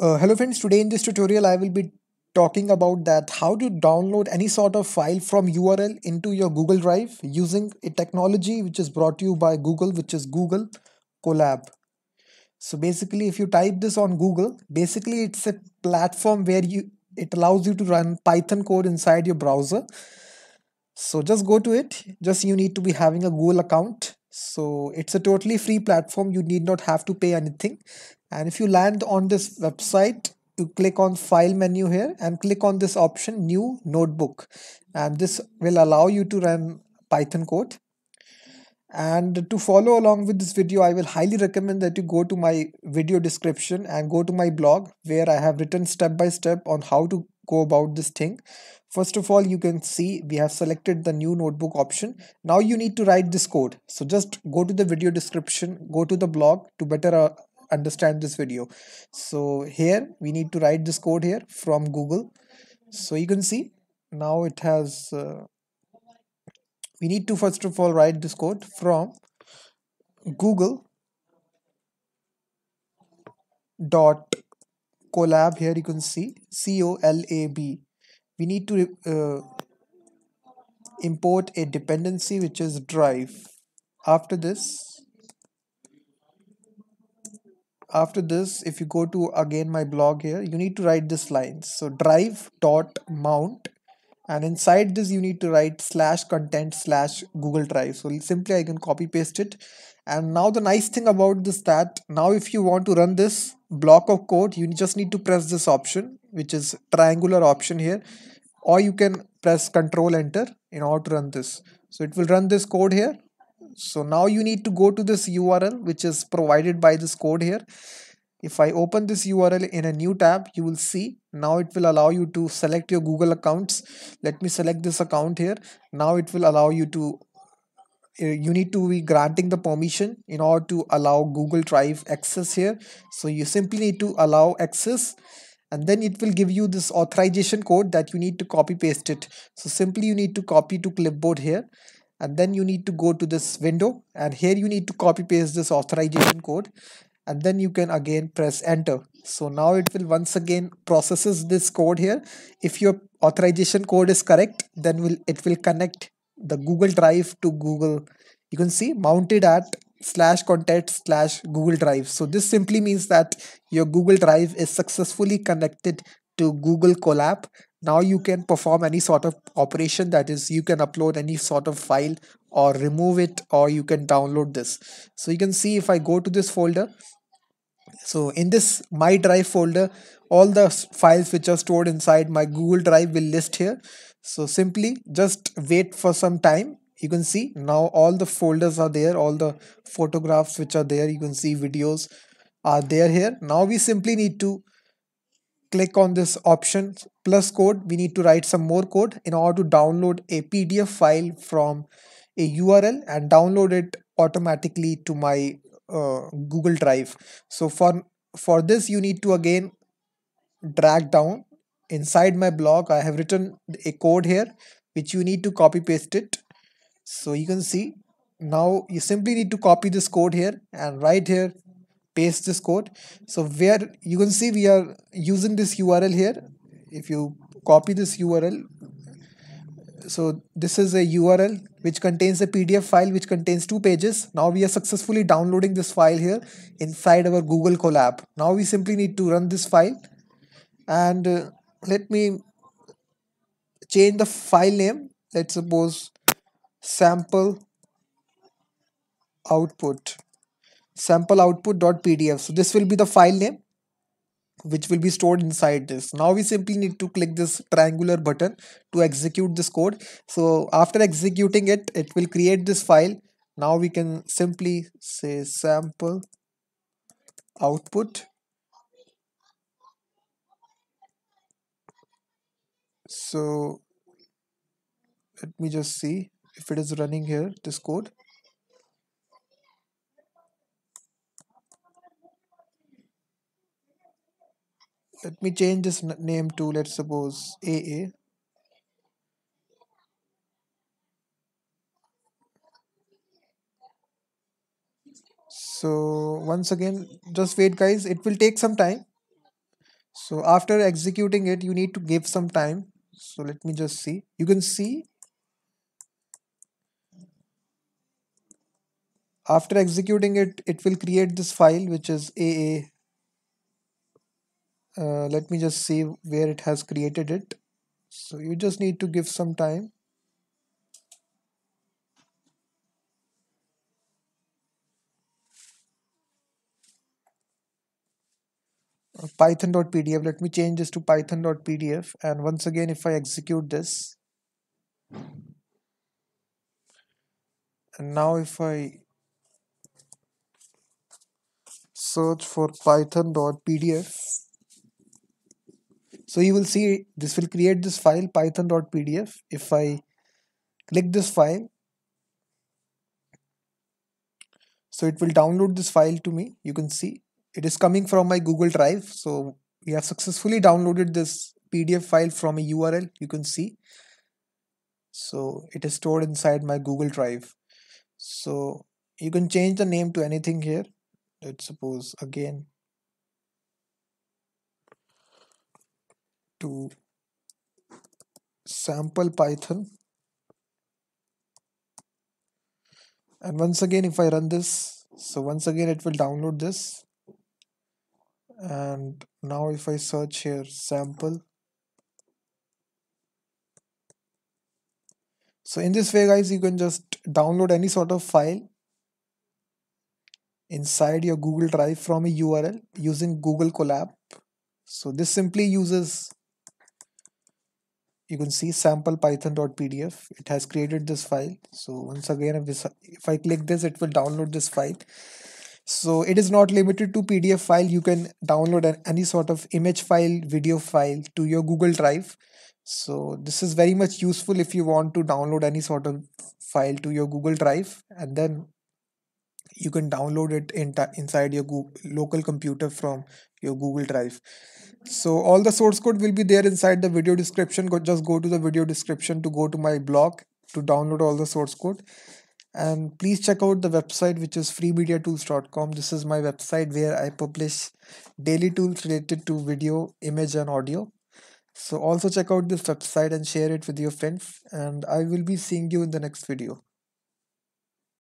Uh, hello friends, today in this tutorial I will be talking about that how to download any sort of file from URL into your Google Drive using a technology which is brought to you by Google which is Google Colab. So basically if you type this on Google, basically it's a platform where you it allows you to run Python code inside your browser. So just go to it, just you need to be having a Google account. So it's a totally free platform, you need not have to pay anything. And if you land on this website you click on file menu here and click on this option new notebook. And this will allow you to run python code. And to follow along with this video i will highly recommend that you go to my video description and go to my blog where i have written step by step on how to go about this thing first of all you can see we have selected the new notebook option. Now you need to write this code. So just go to the video description go to the blog to better uh, understand this video. So here we need to write this code here from google. So you can see now it has uh, we need to first of all write this code from google dot colab here you can see c o l a b we need to uh, import a dependency which is drive. After this after this if you go to again my blog here you need to write this line. So drive dot mount and inside this you need to write slash content slash google drive. So simply i can copy paste it. And now the nice thing about this that now if you want to run this block of code you just need to press this option which is triangular option here or you can press control enter in order to run this. So it will run this code here. So now you need to go to this url which is provided by this code here. If i open this url in a new tab you will see now it will allow you to select your google accounts. Let me select this account here. Now it will allow you to uh, you need to be granting the permission in order to allow google drive access here. So you simply need to allow access and then it will give you this authorization code that you need to copy paste it. So simply you need to copy to clipboard here and then you need to go to this window and here you need to copy paste this authorization code and then you can again press enter. So now it will once again processes this code here. If your authorization code is correct then will it will connect the google drive to google. You can see mounted at slash content slash google drive. So this simply means that your google drive is successfully connected to google colab. Now you can perform any sort of operation that is you can upload any sort of file or remove it or you can download this. So you can see if i go to this folder so in this my drive folder all the files which are stored inside my google drive will list here. So simply just wait for some time you can see. Now all the folders are there. All the photographs which are there you can see videos are there here. Now we simply need to click on this option plus code. We need to write some more code in order to download a pdf file from a url and download it automatically to my uh, google drive. So for for this you need to again drag down. Inside my blog i have written a code here which you need to copy paste it so you can see now you simply need to copy this code here and right here paste this code. So where you can see we are using this url here. If you copy this url so this is a url which contains a pdf file which contains two pages. Now we are successfully downloading this file here inside our google colab now we simply need to run this file. And uh, let me change the file name. Let's suppose sample output. Sample output.pdf so this will be the file name which will be stored inside this. Now we simply need to click this triangular button to execute this code. So after executing it it will create this file. Now we can simply say sample output so let me just see if it is running here this code. Let me change this name to let's suppose AA so once again just wait guys. It will take some time. So after executing it you need to give some time. So let me just see. You can see after executing it it will create this file which is aa uh, let me just see where it has created it. So you just need to give some time. Python.pdf let me change this to python.pdf and once again if I execute this and now if I search for python.pdf so you will see this will create this file python.pdf if I click this file so it will download this file to me. You can see it is coming from my Google Drive. So we have successfully downloaded this PDF file from a URL you can see. So it is stored inside my Google Drive. So you can change the name to anything here let's suppose again to sample python. And once again if I run this so once again it will download this. And now if I search here sample. So in this way guys you can just download any sort of file inside your Google Drive from a URL using Google Colab. So this simply uses you can see sample python.pdf it has created this file. So once again if I click this it will download this file. So it is not limited to pdf file. You can download any sort of image file video file to your google drive. So this is very much useful if you want to download any sort of file to your google drive. And then you can download it in inside your Google, local computer from your google drive. So all the source code will be there inside the video description. Go, just go to the video description to go to my blog to download all the source code. And please check out the website which is freemediatools.com this is my website where i publish daily tools related to video image and audio. So also check out this website and share it with your friends. And i will be seeing you in the next video